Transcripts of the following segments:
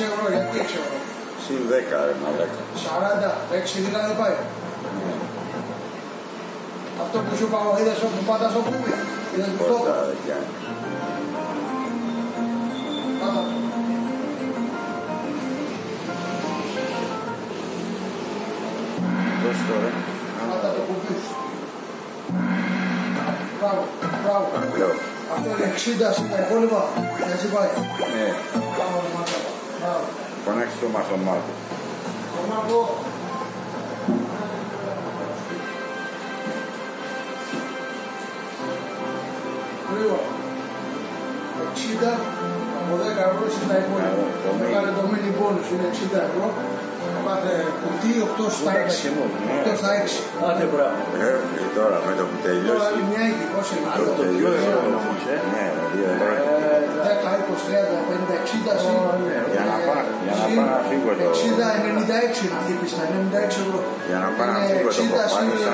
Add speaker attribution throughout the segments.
Speaker 1: 6 10 ρε μαλάκα.
Speaker 2: 40, 6 δηλαδή πάει. Αυτό που σου είπα, είδες όπου πάντα στο κουμπί. Είδες που το
Speaker 1: Πόσα
Speaker 2: είπα.
Speaker 1: δεν κάνει.
Speaker 2: Πάτα.
Speaker 1: Δώσ' το ρε.
Speaker 2: Πάτα το κουμπί σου. Μπράβο, μπράβο.
Speaker 1: Λέω.
Speaker 2: Αυτό είναι 60 στα υπόλοιπα. Έτσι πάει.
Speaker 1: Ναι.
Speaker 2: Μπράβο, ρε μάτια. Μπράβο.
Speaker 1: Φωνάξε το μαθωμάτιο.
Speaker 2: Το μάγκο. Γρήγορα. 60 από 10 ευρώ εσύ τα υπόλοιπα.
Speaker 1: Ναι, το mini.
Speaker 2: Κάνε το mini bonus, είναι 60 ευρώ. Το κάθε κουτί 8 στα 6. 8 στα 6.
Speaker 3: Άντε μπράβο.
Speaker 1: Ε, τώρα με το που
Speaker 2: Τώρα
Speaker 1: τελειώσει.
Speaker 2: άλλη μια έχει, πώς είναι.
Speaker 1: Το
Speaker 3: Άλλο το
Speaker 1: τελειώσει.
Speaker 3: δύο ευρώ όμως, ε.
Speaker 1: Ναι, δύο ευρώ.
Speaker 2: 10, 20, 30, 50, 60 συν.
Speaker 3: ναι.
Speaker 1: Για να πάω, για να πάω να φύγω το...
Speaker 2: 60, 96 είναι αυτή η πίστα, 96 ευρώ.
Speaker 1: Για να πάω να
Speaker 2: Είναι
Speaker 1: φύγω το
Speaker 2: 60 συν
Speaker 1: κοπάνισα.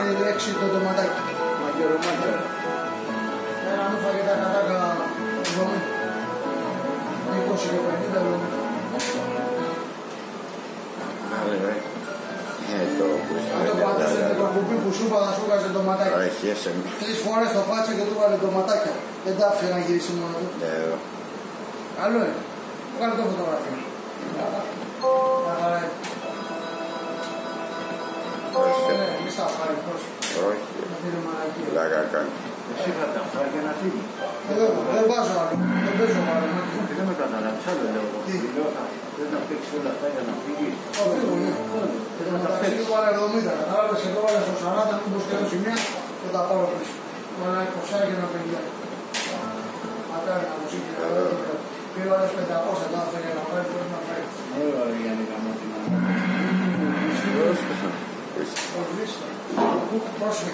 Speaker 2: 6 το ντοματάκι.
Speaker 3: Μαγειρομάτια.
Speaker 2: Ένα μου φάγε τα κατάκα 70. 20 και 50 ευρώ.
Speaker 1: Άλλη, ρε. Ε, το που
Speaker 2: Αυτό πάντως είναι το κουμπί που σου είπα θα σου βγάζει το
Speaker 1: Τώρα
Speaker 2: ματάκι.
Speaker 1: έχει έσαι.
Speaker 2: Τρεις φορές το πάτσε και του βάλε το ματάκια. Δεν τα άφησε να γυρίσει μόνο του.
Speaker 1: Ναι, εδώ.
Speaker 2: Καλό είναι. Βγάλε το φωτογραφείο. Μια χαρά είναι.
Speaker 1: Όχι,
Speaker 2: Ναι, μη στα φάρει πώς.
Speaker 1: όχι.
Speaker 2: Αυτή είναι μαλακία.
Speaker 1: Λάγα κάνει.
Speaker 3: Εσύ θα τα φάει και να φύγει.
Speaker 2: Δεν δεν βάζω άλλο. Δεν παίζω άλλο.
Speaker 3: Και δεν με καταλάβεις, άλλο λέω εγώ.
Speaker 2: Τι?
Speaker 3: Λέω, θα- Δεν θα παίξει όλα αυτά για να φύγει.
Speaker 2: Το φύγω, ναι. Και το μεταξύ του βάλε 70. Κατάλαβες εδώ βάλε στο 40, μήπως και έδωσε μία και τα πάρω πίσω. Βάλε ένα 20 και ένα 50. Μακάρι να μου σύγχυε. Πήρα άλλες 500, τα έφερε να φάει, muito próximo.